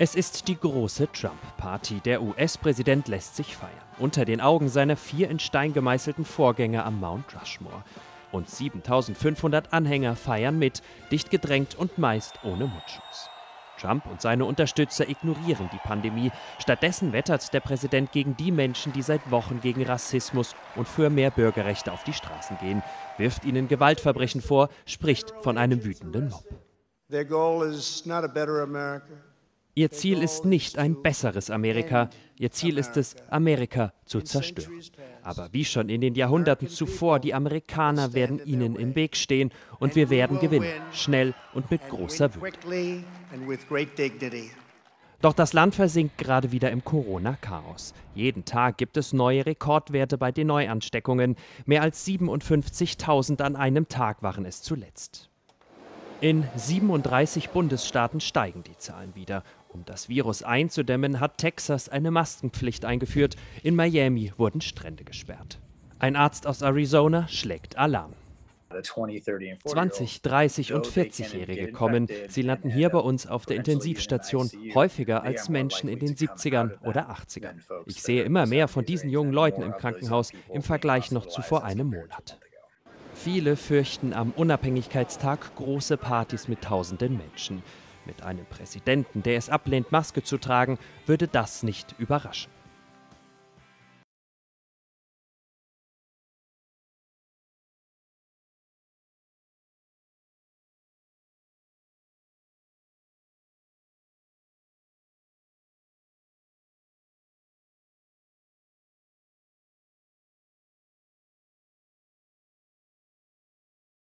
Es ist die große Trump-Party. Der US-Präsident lässt sich feiern. Unter den Augen seiner vier in Stein gemeißelten Vorgänger am Mount Rushmore. Und 7500 Anhänger feiern mit, dicht gedrängt und meist ohne Mundschutz. Trump und seine Unterstützer ignorieren die Pandemie. Stattdessen wettert der Präsident gegen die Menschen, die seit Wochen gegen Rassismus und für mehr Bürgerrechte auf die Straßen gehen, wirft ihnen Gewaltverbrechen vor, spricht von einem wütenden Mob. Their goal is not a better America. Ihr Ziel ist nicht ein besseres Amerika, ihr Ziel ist es, Amerika zu zerstören. Aber wie schon in den Jahrhunderten zuvor, die Amerikaner werden ihnen im Weg stehen und wir werden gewinnen, schnell und mit großer Wut. Doch das Land versinkt gerade wieder im Corona-Chaos. Jeden Tag gibt es neue Rekordwerte bei den Neuansteckungen. Mehr als 57.000 an einem Tag waren es zuletzt. In 37 Bundesstaaten steigen die Zahlen wieder. Um das Virus einzudämmen, hat Texas eine Maskenpflicht eingeführt. In Miami wurden Strände gesperrt. Ein Arzt aus Arizona schlägt Alarm. 20, 30 und 40-Jährige kommen. Sie landen hier bei uns auf der Intensivstation häufiger als Menschen in den 70ern oder 80ern. Ich sehe immer mehr von diesen jungen Leuten im Krankenhaus im Vergleich noch zu vor einem Monat. Viele fürchten am Unabhängigkeitstag große Partys mit tausenden Menschen. Mit einem Präsidenten, der es ablehnt, Maske zu tragen, würde das nicht überraschen.